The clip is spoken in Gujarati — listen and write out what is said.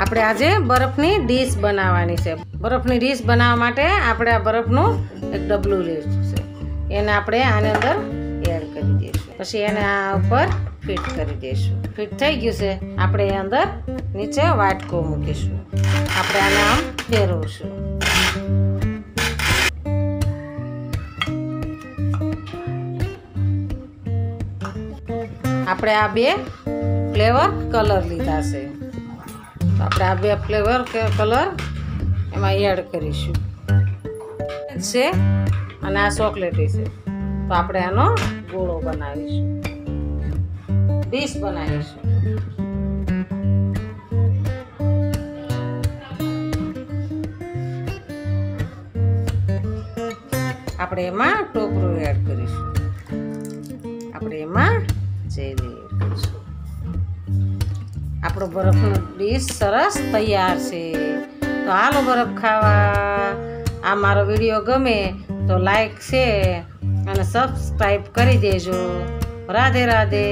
આપણે આજે બરફની ડીશ બનાવવાની છે. બરફની ડીશ બનાવવા માટે આપણે આ બરફનું એક ડબલું લઈશું છે. એને આપણે આની અંદર એડ કરી દઈશું. પછી એને આ ઉપર ફિટ કરી દઈશું. ફિટ થઈ ગયું છે. આપણે એ અંદર નીચે વાટકો મૂકીશું. આપણે આને આમ ફેરવશું. આપણે આ બે ફ્લેવર કલર લીધા છે. આપણે આ બે ફ્લેવર કલર એમાં એડ કરીશું. છે અને આ ચોકલેટી છે. તો આપણે આનો ગોળો બનાવીશું. ડીશ બનાવીશું. આપણે એમાં ટોપરું એડ કરીશું. આપણે એમાં જેલી એડ કરીશું. આપણો બરફનો ડીશ સરસ તૈયાર છે. તો હાલો બરફ ખાવા. આ મારો વીડિયો ગમે તો લાઈક છે અને સબસ્ક્રાઈબ કરી દેજો. રાધે રાધે.